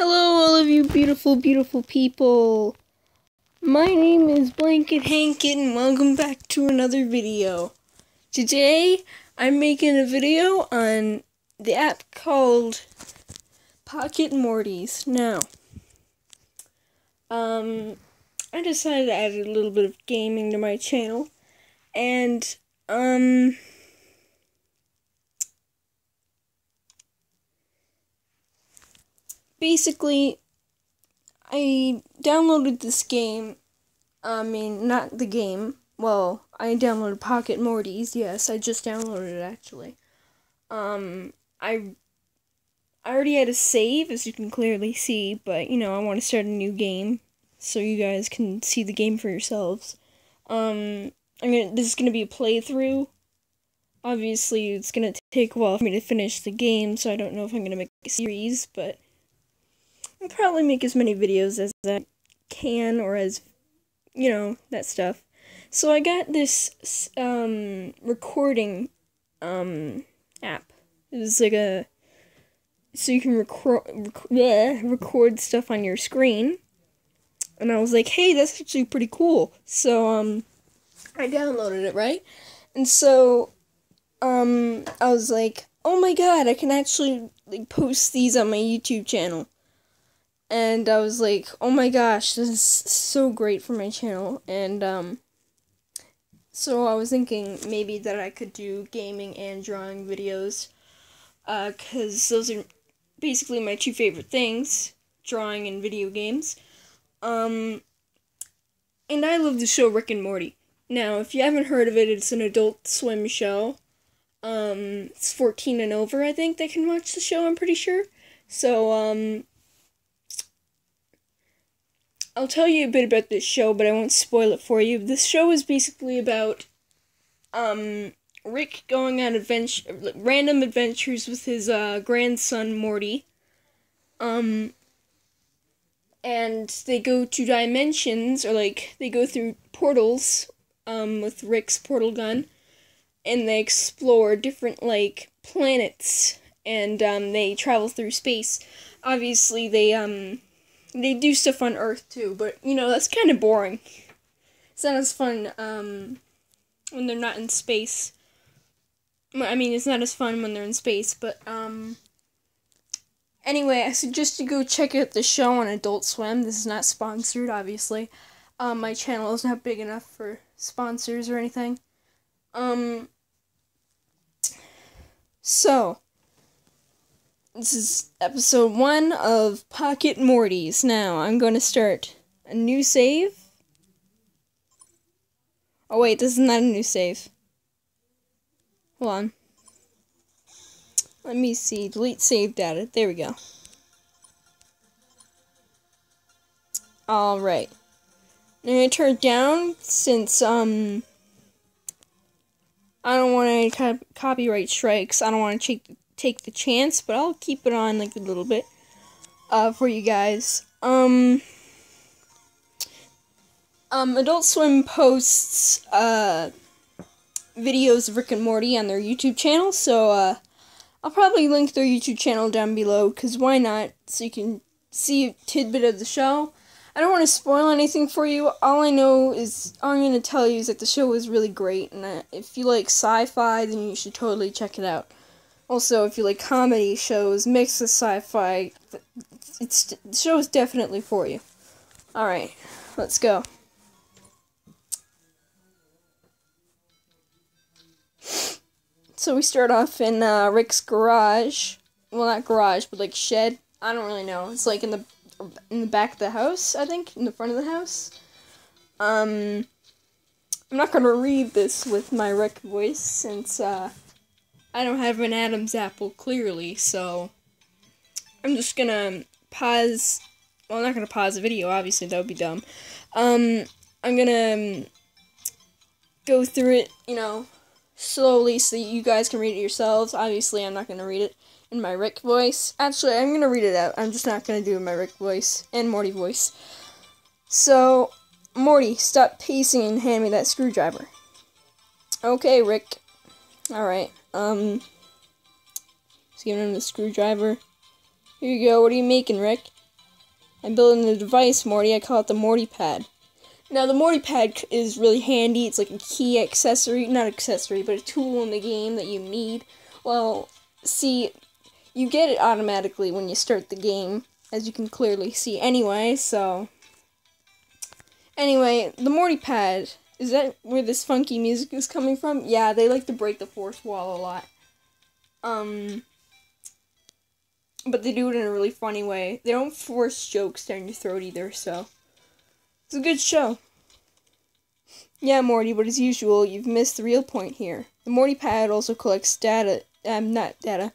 Hello, all of you beautiful, beautiful people. My name is Blanket Hanket, and welcome back to another video. Today, I'm making a video on the app called Pocket Mortys. Now, um, I decided to add a little bit of gaming to my channel, and, um, basically, I downloaded this game. I mean, not the game. Well, I downloaded Pocket Mortys. Yes, I just downloaded it actually. Um, I I already had a save, as you can clearly see, but you know, I want to start a new game so you guys can see the game for yourselves. Um, I'm gonna. This is gonna be a playthrough. Obviously, it's gonna take a while for me to finish the game, so I don't know if I'm gonna make a series, but I'll probably make as many videos as I can, or as, you know, that stuff. So I got this, um, recording, um, app. It's like a, so you can record, rec record stuff on your screen. And I was like, hey, that's actually pretty cool. So, um, I downloaded it, right? And so, um, I was like, oh my god, I can actually, like, post these on my YouTube channel and I was like, "Oh my gosh, this is so great for my channel." And um so I was thinking maybe that I could do gaming and drawing videos uh cuz those are basically my two favorite things, drawing and video games. Um and I love the show Rick and Morty. Now, if you haven't heard of it, it's an adult swim show. Um it's 14 and over, I think they can watch the show, I'm pretty sure. So um I'll tell you a bit about this show, but I won't spoil it for you. This show is basically about um Rick going on adventure random adventures with his uh, grandson Morty. Um and they go to dimensions or like they go through portals um with Rick's portal gun and they explore different like planets and um they travel through space. Obviously they um they do stuff on Earth too, but you know that's kind of boring. It's not as fun um, when they're not in space. I mean, it's not as fun when they're in space, but um. Anyway, I suggest you go check out the show on Adult Swim. This is not sponsored, obviously. Um, my channel is not big enough for sponsors or anything. Um. So, this is episode one of Pocket Mortys. Now, I'm going to start a new save. Oh, wait, this is not a new save. Hold on. Let me see. Delete save data. There we go. Alright. I'm going to turn it down since, um... I don't want any copyright strikes. I don't want to take take the chance, but I'll keep it on like a little bit uh, for you guys. Um, um, Adult Swim posts uh, videos of Rick and Morty on their YouTube channel, so uh, I'll probably link their YouTube channel down below, because why not, so you can see a tidbit of the show. I don't want to spoil anything for you. All I know is, all I'm going to tell you is that the show is really great, and uh, if you like sci-fi, then you should totally check it out. Also, if you like comedy shows mixed with sci-fi, it's the show is definitely for you. All right, let's go. So we start off in uh, Rick's garage. Well, not garage, but like shed. I don't really know. It's like in the in the back of the house, I think, in the front of the house. Um, I'm not gonna read this with my Rick voice since uh, I don't have an Adam's apple clearly, so I'm just gonna pause. Well, I'm not gonna pause the video. Obviously, that would be dumb. Um, I'm gonna um, go through it, you know, slowly so you guys can read it yourselves. Obviously, I'm not gonna read it in my Rick voice. Actually, I'm gonna read it out. I'm just not gonna do it in my Rick voice and Morty voice. So, Morty, stop pacing and hand me that screwdriver. Okay, Rick. Alright. Um, giving him the screwdriver. Here you go. What are you making, Rick? I'm building a device, Morty. I call it the Morty Pad. Now, the Morty Pad is really handy. It's like a key accessory, not accessory, but a tool in the game that you need. Well, see, you get it automatically when you start the game, as you can clearly see anyway, so. Anyway, the Morty Pad, is that where this funky music is coming from? Yeah, they like to break the fourth wall a lot. Um, but they do it in a really funny way. They don't force jokes down your throat either, so. It's a good show. Yeah, Morty, but as usual, you've missed the real point here. The Morty Pad also collects data, um, not data,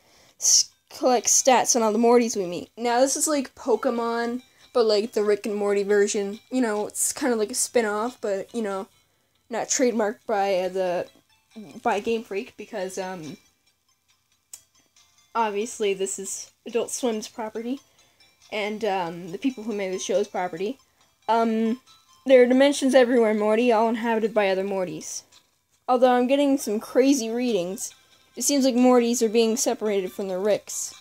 collects stats on all the Mortys we meet. Now, this is like Pokemon, but like the Rick and Morty version. You know, it's kind of like a spin off, but, you know, not trademarked by uh, the by Game Freak because um obviously this is Adult Swim's property and um, the people who made the show's property. Um, there are dimensions everywhere, Morty, all inhabited by other Mortys. Although I'm getting some crazy readings, it seems like Mortys are being separated from the Ricks.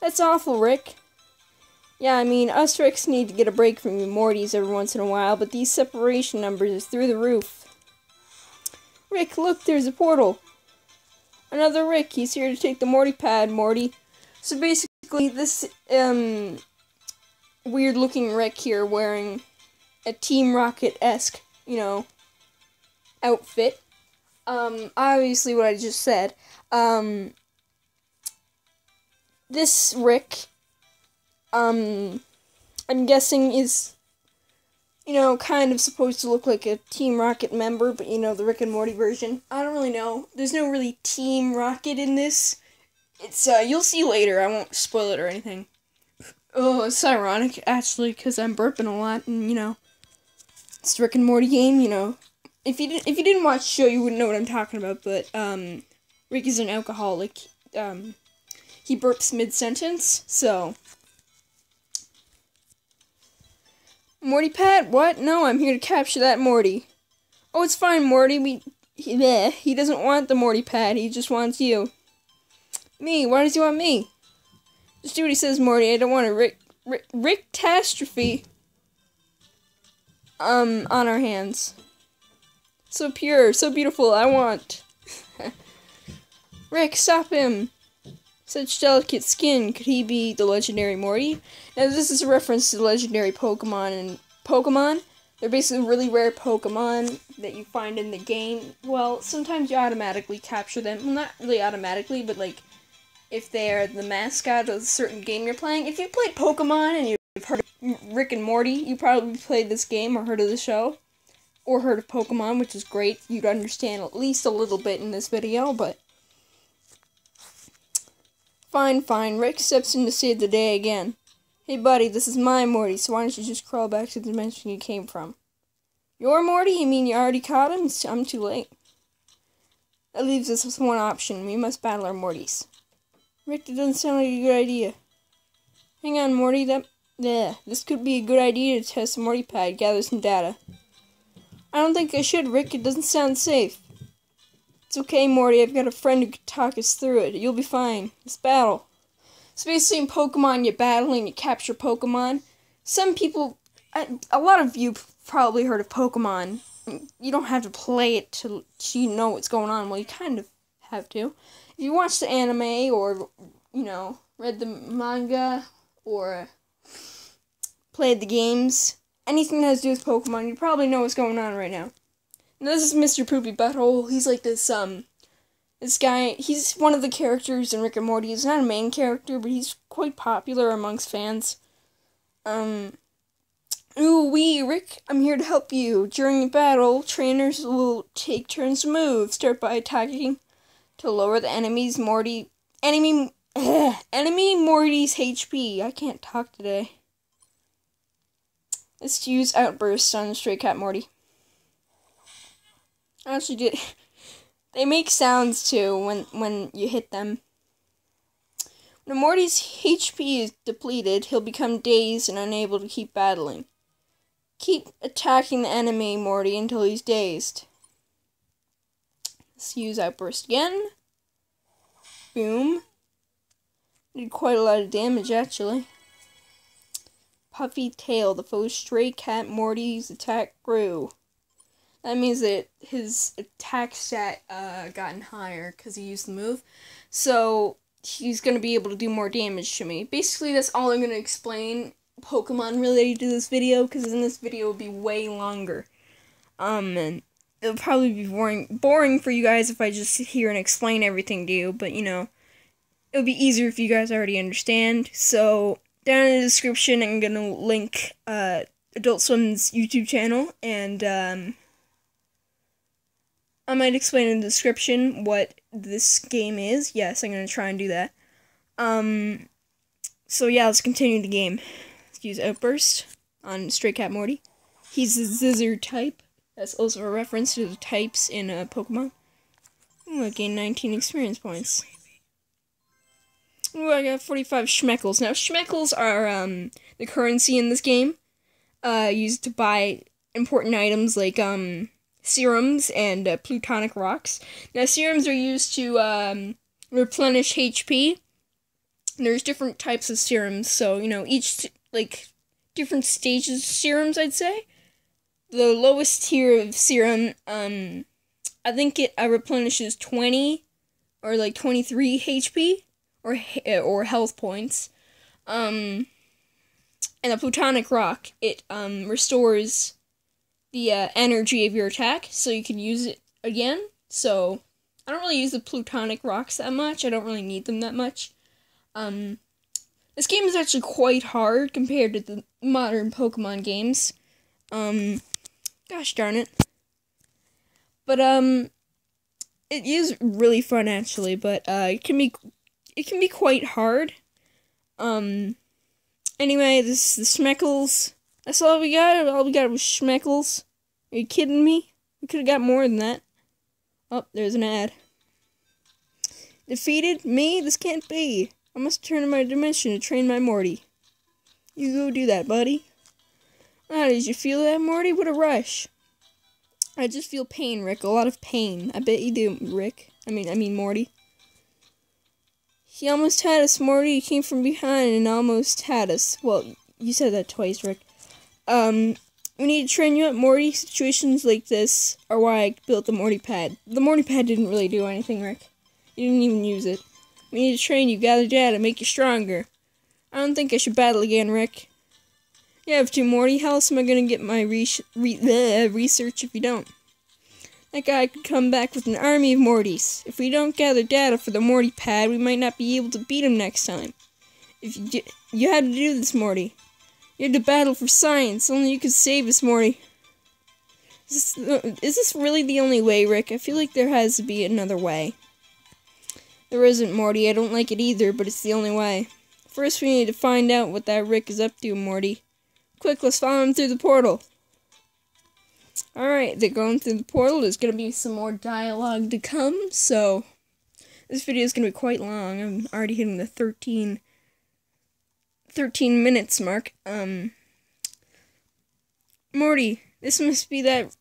That's awful, Rick. Yeah, I mean, us Ricks need to get a break from you Mortys every once in a while, but these separation numbers is through the roof. Rick, look, there's a portal. Another Rick, he's here to take the Morty pad, Morty. So basically, this, um, weird looking Rick here wearing a Team Rocket esque, you know, outfit. Um, obviously, what I just said. Um, this Rick, um, I'm guessing is, you know, kind of supposed to look like a Team Rocket member, but you know, the Rick and Morty version. I don't really know. There's no really Team Rocket in this. It's, uh, you'll see later. I won't spoil it or anything. Oh, it's ironic, actually, because I'm burping a lot, and, you know, it's Rick and Morty game, you know. If you, didn't, if you didn't watch the show, you wouldn't know what I'm talking about, but, um, Rick is an alcoholic. Um, he burps mid-sentence, so... Morty Pad, what? No, I'm here to capture that Morty. Oh, it's fine, Morty. We, he, bleh, he doesn't want the Morty Pad. He just wants you. Me? Why does he want me? Just do what he says, Morty. I don't want a Rick, Rick, Rick catastrophe. Um, on our hands. So pure, so beautiful. I want. Rick, stop him. Such delicate skin. Could he be the legendary Morty? Now, this is a reference to the legendary Pokemon and Pokemon. They're basically really rare Pokemon that you find in the game. Well, sometimes you automatically capture them. Well, not really automatically, but like if they're the mascot of a certain game you're playing. If you played Pokemon and you've heard Rick and Morty, you probably played this game or heard of the show. Or heard of Pokemon, which is great. You'd understand at least a little bit in this video, but... Fine, fine. Rick steps in to save the day again. Hey, buddy, this is my Morty, so why don't you just crawl back to the dimension you came from? Your Morty? You mean you already caught him? I'm too late. That leaves us with one option. We must battle our Mortys. Rick, that doesn't sound like a good idea. Hang on, Morty. That yeah, this could be a good idea to test the Morty Pad, gather some data. I don't think I should, Rick. It doesn't sound safe. It's okay, Morty. I've got a friend who can talk us through it. You'll be fine. Let's battle. So basically, in Pokemon, you battle and you capture Pokemon. Some people, a lot of you probably heard of Pokemon. You don't have to play it to, to know what's going on. Well, you kind of have to if you watch the anime or you know read the manga or played the games, anything that has to do with Pokemon, you probably know what's going on right now. And this is Mr. Poopy Butthole. He's like this um this guy. He's one of the characters in Rick and Morty. He's not a main character, but he's quite popular amongst fans. Um. Ooh wee, Rick, I'm here to help you. During a battle, trainers will take turns to move. Start by attacking to lower the enemy's Morty enemy ugh, enemy Morty's HP. I can't talk today. Let's use outbursts on Stray Cat Morty. Actually did. They make sounds too when when you hit them. When Morty's HP is depleted, he'll become dazed and unable to keep battling. Keep attacking the enemy, Morty, until he's dazed. Let's use Outburst again. Boom. Did quite a lot of damage, actually. puffy tail. The foe's stray cat Morty's attack grew. That means that his attack stat uh, gotten higher because he used the move. So he's going to be able to do more damage to me. Basically, that's all I'm going to explain Pokemon related to this video because in this video will be way longer. Um, and it'll probably be boring, boring for you guys if I just sit here and explain everything to you, but you know, it'll be easier if you guys already understand. So, down in the description, I'm going to link uh, Adult Swim's YouTube channel, and um, I might explain in the description what this game is. Yes, I'm going to try and do that. Um, so yeah, let's continue the game. Let's use Outburst on Stray Cat Morty. He's a Scissor type. That's also a reference to the types in uh, Pokemon. Ooh, I gained 19 experience points. Ooh, I got 45 Schmeckles. Now, Schmeckles are um, the currency in this game, uh, used to buy important items like um, serums and uh, plutonic rocks. Now, serums are used to um, replenish HP. There's different types of serums, so, you know, each, like, different stages of serums, I'd say. The lowest tier of serum, um, I think it uh, replenishes 20 or like 23 HP or or health points. Um, and the plutonic rock, it um, restores the uh, energy of your attack, so you can use it again. So I don't really use the plutonic rocks that much. I don't really need them that much. Um, this game is actually quite hard compared to the modern Pokemon games. Um, gosh darn it. But um, it is really fun actually. But uh, it can be it can be quite hard. Um, anyway, this is the Schmeckles. That's all we got. All we got was Schmeckles. Are you kidding me? We could have got more than that. Oh, there's an ad. Defeated? Me? This can't be. I must turn to my dimension to train my Morty. You go do that, buddy. Ah, did you feel that, Morty? What a rush. I just feel pain, Rick. A lot of pain. I bet you do, Rick. I mean, I mean, Morty. He almost had us, Morty. He came from behind and almost had us. Well, you said that twice, Rick. Um, we need to train you up, Morty. Situations like this are why I built the Morty pad. The Morty pad didn't really do anything, Rick. You didn't even use it. We need to train you, gather data, make you stronger. I don't think I should battle again, Rick. You have to, Morty. How else am I gonna get my re re bleh, research if you don't? That guy could come back with an army of Mortys. If we don't gather data for the Morty pad, we might not be able to beat him next time. If you, you had to do this, Morty. You had to battle for science. Only you could save us, Morty. Is this, is this really the only way, Rick? I feel like there has to be another way. There isn't, Morty. I don't like it either, but it's the only way. First, we need to find out what that Rick is up to, Morty. Quick, let's follow him through the portal. Alright, they're going through the portal. There's going to be some more dialogue to come, so this video is going to be quite long. I'm already hitting the 13 13 minutes mark. Um, Morty, this must be that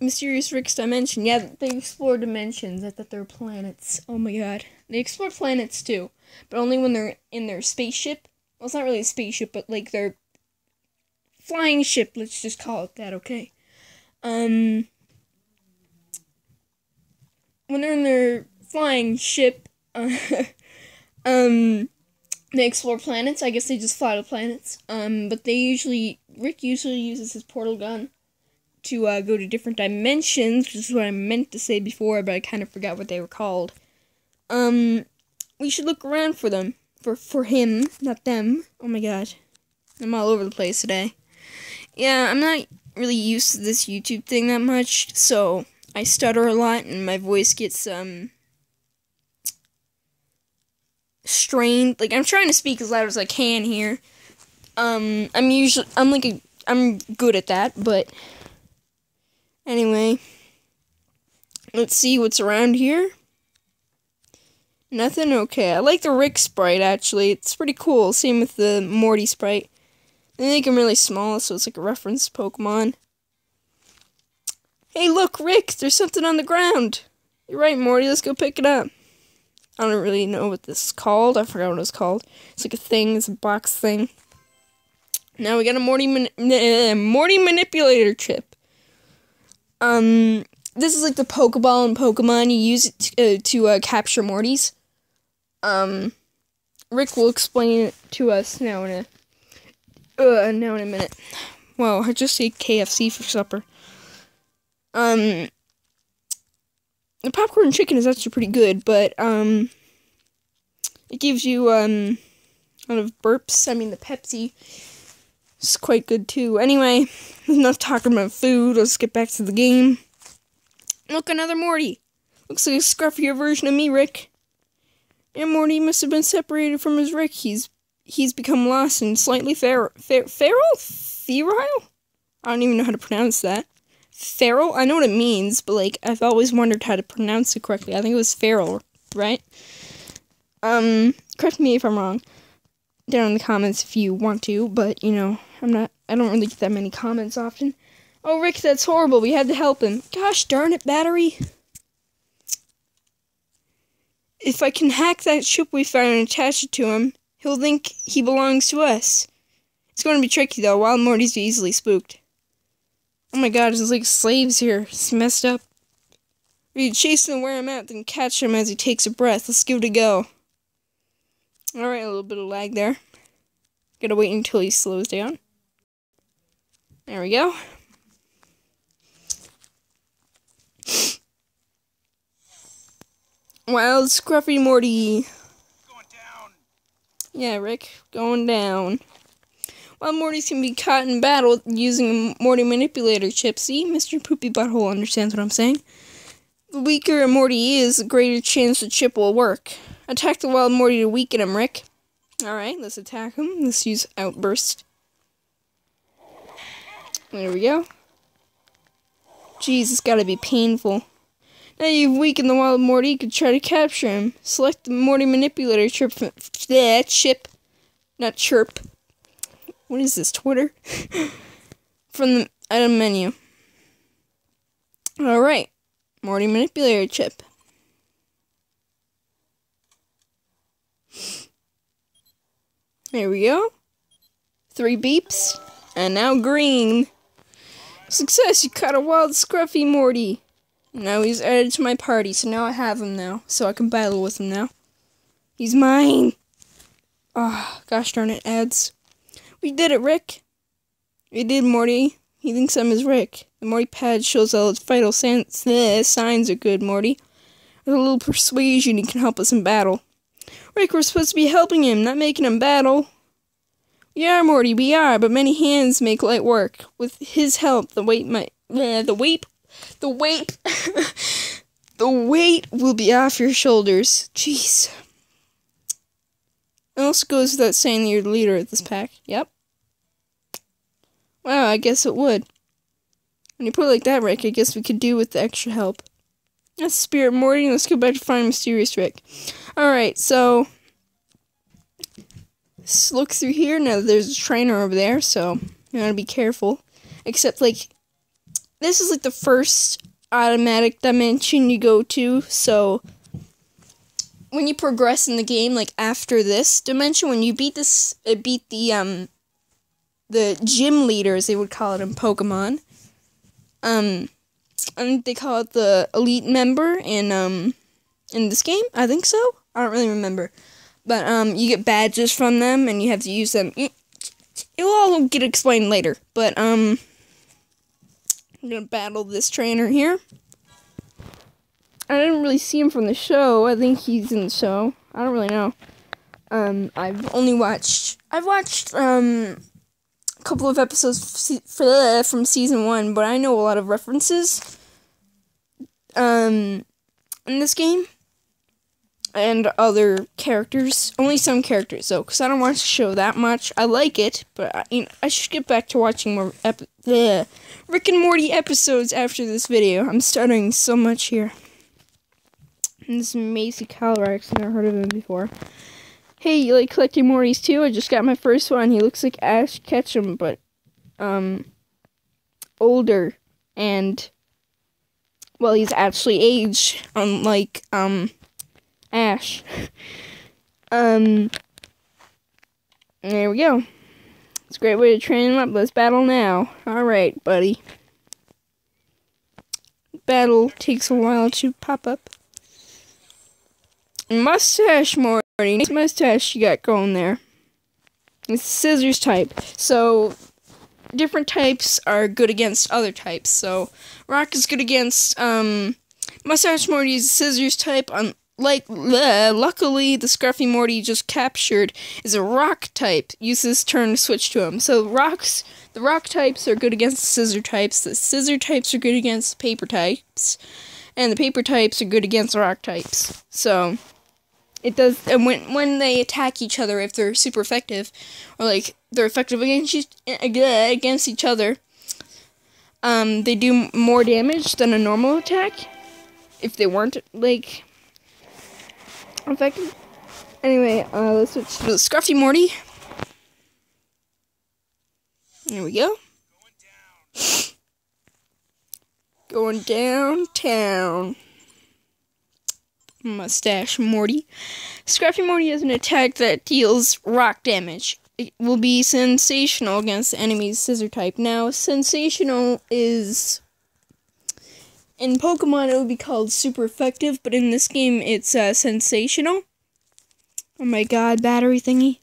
mysterious Rick's dimension. Yeah, they explore dimensions. I thought they were planets. Oh my god. They explore planets too, but only when they're in their spaceship. Well, it's not really a spaceship, but like their flying ship. Let's just call it that, okay? Um, when they're in their flying ship, uh, um, they explore planets. I guess they just fly to planets. Um, but they usually Rick usually uses his portal gun to uh, go to different dimensions, which is what I meant to say before, but I kind of forgot what they were called. Um, we should look around for them. For for him, not them. Oh my god. I'm all over the place today. Yeah, I'm not really used to this YouTube thing that much, so I stutter a lot and my voice gets um strained. Like I'm trying to speak as loud as I can here. Um, I'm usually I'm like a I'm good at that, but anyway, let's see what's around here. Nothing. Okay, I like the Rick sprite actually. It's pretty cool. Same with the Morty sprite. They make them really small, so it's like a reference Pokemon. Hey, look, Rick! There's something on the ground. You're right, Morty. Let's go pick it up. I don't really know what this is called. I forgot what it's called. It's like a thing. It's a box thing. Now we got a Morty man- uh, Morty manipulator chip. Um, this is like the Pokeball in Pokemon. You use it to, uh, to uh, capture Mortys. Um, Rick will explain it to us now in a uh, now in a minute. Wow, I just ate KFC for supper. Um, the popcorn chicken is actually pretty good, but um, it gives you um a lot of burps. I mean, the Pepsi is quite good too. Anyway, enough talking about food. Let's get back to the game. Look, another Morty. Looks like a scruffier version of me, Rick. And Morty must have been separated from his Rick. He's he's become lost and slightly feral. Fer- feral? Feral? I don't even know how to pronounce that. Feral? I know what it means, but like I've always wondered how to pronounce it correctly. I think it was feral, right? Um, correct me if I'm wrong. Down in the comments if you want to, but you know, I'm not I don't really get that many comments often. Oh Rick, that's horrible. We had to help him. Gosh darn it, battery. If I can hack that ship we found and attach it to him, he'll think he belongs to us. It's going to be tricky though. Wild Morty's easily spooked. Oh my god, there's like slaves here. It's messed up. We chase him where him out, then catch him as he takes a breath. Let's give it a go. Alright, a little bit of lag there. Gotta wait until he slows down. There we go. Wild Scruffy Morty. Going down. Yeah, Rick, going down. While Mortys can be caught in battle using a Morty manipulator chip, see, Mr. Poopy Butthole understands what I'm saying. The weaker a Morty is, the greater chance the chip will work. Attack the Wild Morty to weaken him, Rick. Alright, let's attack him. Let's use Outburst. There we go. Jeez, it's gotta be painful. Now you've weakened the Wild Morty, you could try to capture him. Select the Morty manipulator chip. From, yeah, uh, chip. Not chirp. What is this, Twitter? From the item menu. Alright. Morty manipulator chip. There we go. Three beeps. And now green. Success! You caught a wild scruffy Morty. Now he's added to my party, so now I have him now. So I can battle with him now. He's mine! Ah, oh, gosh darn it, ads. We did it, Rick. We did, Morty. He thinks I'm his Rick. The Morty pad shows all its vital signs. Eh, signs are good, Morty. With a little persuasion, he can help us in battle. Rick, we're supposed to be helping him, not making him battle. We are, Morty, we are, but many hands make light work. With his help, the weight might... Eh, the weight... The weight... the weight will be off your shoulders. Jeez. It also goes without saying that you're the leader of this pack. Yep. Wow, I guess it would. When you put it like that, Rick, I guess we could do with the extra help. That's Spirit Morty. Let's go back to find Mysterious Rick. Alright, so. Let's look through here. Now there's a trainer over there, so you gotta be careful. Except, like, this is like the first automatic dimension you go to, so when you progress in the game, like after this dimension, when you beat this, uh, beat the um, the gym leaders, they would call it in Pokemon. Um, and they call it the elite member in um, in this game. I think so. I don't really remember, but um, you get badges from them, and you have to use them. It will all get explained later, but um, I'm gonna battle this trainer here. I didn't really see him from the show. I think he's in the show. I don't really know. Um, I've only watched. I've watched um a couple of episodes from season one, but I know a lot of references. Um, in this game, and other characters. Only some characters though, because I don't watch the show that much. I like it, but I, you know, I should get back to watching more bleh, Rick and Morty episodes after this video. I'm stuttering so much here. And this is Macy Calrax. Never heard of him before. Hey, you like collecting Mortys too? I just got my first one. He looks like Ash Ketchum, but um older and well, he's actually aged, unlike um Ash. um there we go. It's a great way to train him up. Let's battle now. Alright, buddy. Battle takes a while to pop up. Mustache Morty. Nice mustache you got going there. It's scissors type. So different types are good against other types. So Rock is good against um Mustache Morty's scissors type on like bleh, luckily the Scruffy Morty just captured is a rock type. Use this turn to switch to him. So rocks the rock types are good against scissor types, the scissor types are good against paper types, and the paper types are good against rock types. So it does and when when they attack each other if they're super effective or like they're effective against each, against each other um they do more damage than a normal attack if they weren't like effective. Anyway uh let's switch to the scruffy morty. There we go. Going downtown Mustache Morty. Scruffy Morty has an attack that deals rock damage. It will be sensational against the enemy's scissor type. Now, sensational is. In Pokemon, it would be called super effective, but in this game, it's uh, sensational. Oh my god, battery thingy.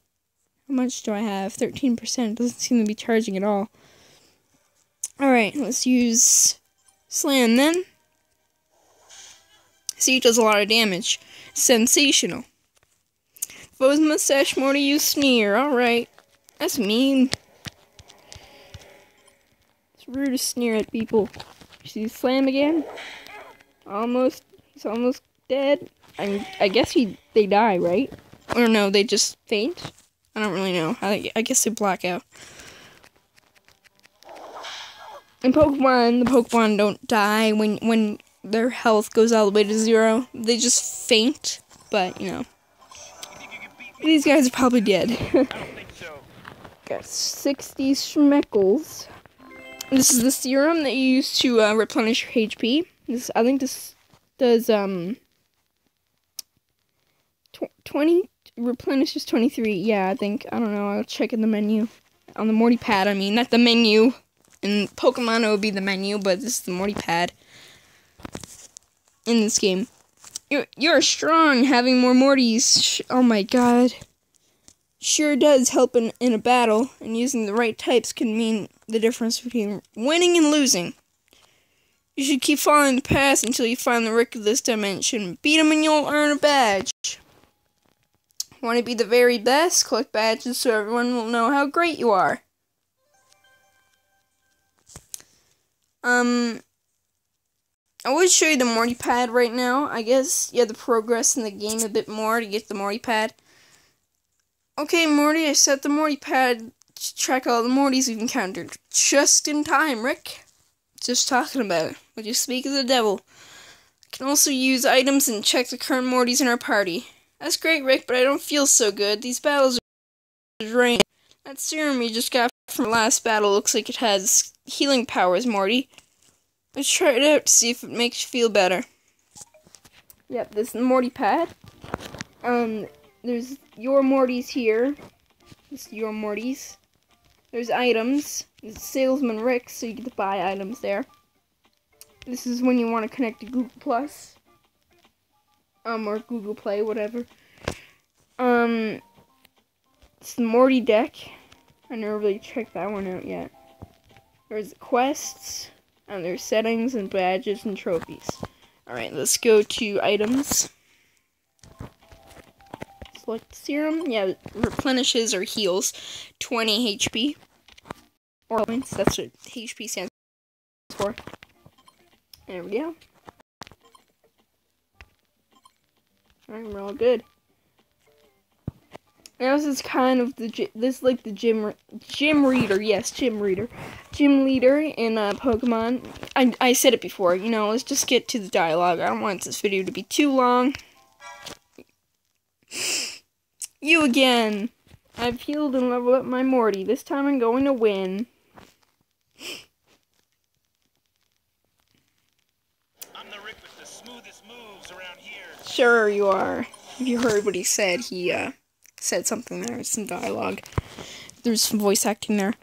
How much do I have? 13%. Doesn't seem to be charging at all. Alright, let's use Slam then. See, it does a lot of damage. Sensational. Foe's mustache more to use sneer. Alright. That's mean. It's rude to sneer at people. See slam again? Almost. He's almost dead. I I guess he they die, right? Or no, they just faint? I don't really know. I, I guess they black out. In Pokemon, the Pokemon don't die when when their health goes all the way to zero. They just faint, but you know. These guys are probably dead. Got 60 schmeckles. This is the serum that you use to uh, replenish your HP. This, I think this does um tw 20 replenishes 23. Yeah, I think. I don't know. I'll check in the menu. On the Morty pad, I mean, not the menu. In Pokemon, it would be the menu, but this is the Morty pad in this game. You're, you're strong, having more Mortys. Oh my god. Sure does help in, in a battle, and using the right types can mean the difference between winning and losing. You should keep following the path until you find the Rick of this dimension. Beat him and you'll earn a badge. Want to be the very best? Collect badges so everyone will know how great you are. Um, I would show you the Morty pad right now. I guess you have to progress in the game a bit more to get the Morty pad. Okay, Morty, I set the Morty pad to track all the Mortys we've encountered. Just in time, Rick. Just talking about it. Would you speak of the devil? I can also use items and check the current Mortys in our party. That's great, Rick, but I don't feel so good. These battles are drained. That serum you just got from last battle looks like it has healing powers, Morty. Let's try it out to see if it makes you feel better. Yep, this is Morty pad. Um, there's your Mortys here. This is your Mortys. There's items. There's Salesman Rick, so you get to buy items there. This is when you want to connect to Google Plus. Um, or Google Play, whatever. Um, it's the Morty deck. I never really checked that one out yet. There's quests. And there's settings and badges and trophies. Alright, let's go to items. Select serum. Yeah, replenishes or heals 20 HP. Or points, that's what HP stands for. There we go. Alright, we're all good. Now this is kind of the this is like the gym gym reader, yes, gym reader, gym leader in uh, Pokemon. I I said it before, you know. Let's just get to the dialogue. I don't want this video to be too long. You again. I've healed and leveled up my Morty. This time I'm going to win. I'm the Rick with the smoothest moves around here. Sure you are. If you heard what he said, he uh said something there, some dialogue. there's some voice acting there.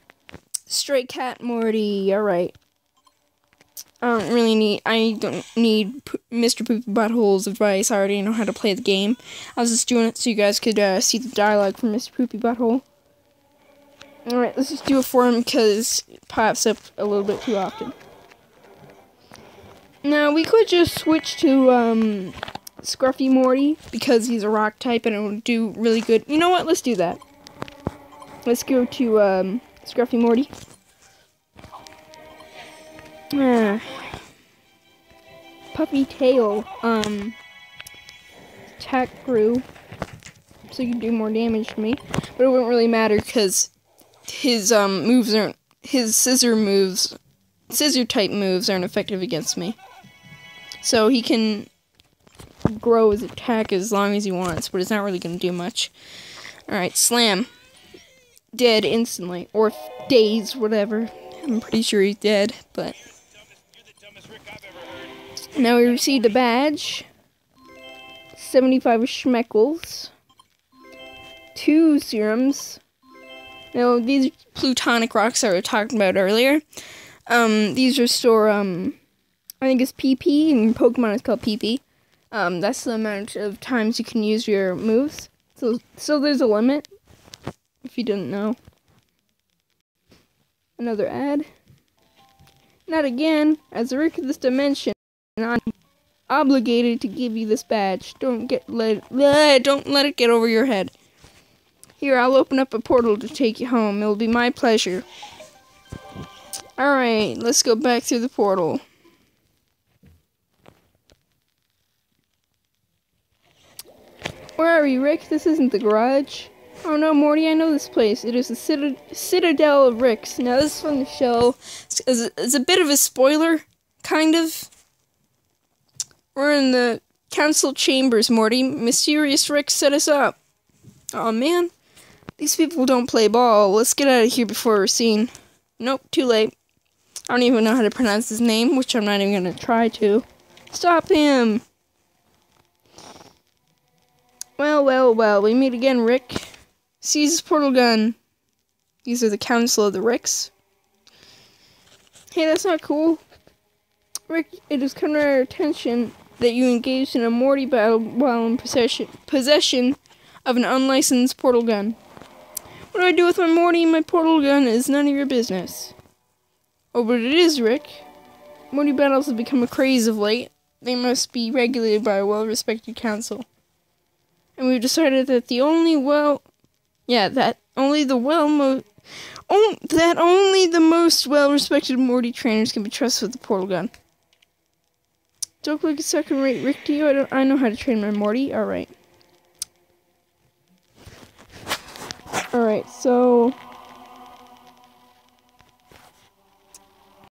Stray Cat Morty. All right. I don't really need. I don't need P- Mr. Poopy Butthole's advice. I already know how to play the game. I was just doing it so you guys could uh, see the dialogue from Mr. Poopy Butthole. All right, let's just do it for him because it pops up a little bit too often. Now we could just switch to um, Scruffy Morty because he's a rock type and it will do really good. You know what? Let's do that. Let's go to um, Scruffy Morty. Ah. Puppy Tail. Um, attack grew so you can do more damage to me, but it wouldn't really matter because his um moves aren't his scissor moves, scissor type moves aren't effective against me. So he can grow his attack as long as he wants, but it's not really going to do much. Alright, slam. Dead instantly. Or days, whatever. I'm pretty sure he's dead, but. Now we received a badge. 75 schmeckles. Two serums. Now these plutonic rocks we were talking about earlier. Um, these restore um I think it's PP and Pokemon is called PP. Um, that's the amount of times you can use your moves. So so there's a limit. If you didn't know. Another ad. Not again. As a Rick of this dimension, I'm obligated to give you this badge. Don't get let don't let it get over your head. Here, I'll open up a portal to take you home. It'll be my pleasure. Alright, let's go back through the portal. Where are you, Rick? This isn't the garage. Oh no, Morty, I know this place. It is the Cita- Citadel of Ricks. Now, this is from the show. It's, it's, a bit of a spoiler, kind of. We're in the council chambers, Morty. Mysterious Rick set us up. Oh man, these people don't play ball. Let's get out of here before we're seen. Nope, too late. I don't even know how to pronounce his name, which I'm not even gonna try to. Stop him! Well, well, well, we meet again, Rick. Seize portal gun. These are the Council of the Ricks. Hey, that's not cool. Rick, it has come to our attention that you engaged in a Morty battle while in possession, possession of an unlicensed portal gun. What do I do with my Morty my portal gun is none of your business. Oh, but it is, Rick. Morty battles have become a craze of late. They must be regulated by a well-respected council. And we've decided that the only well, yeah, that only the well mo, on, that only the most well-respected Morty trainers can be trusted with the portal gun. Don't look like a second-rate Rick to you. I don't. I know how to train my Morty. All right. All right. So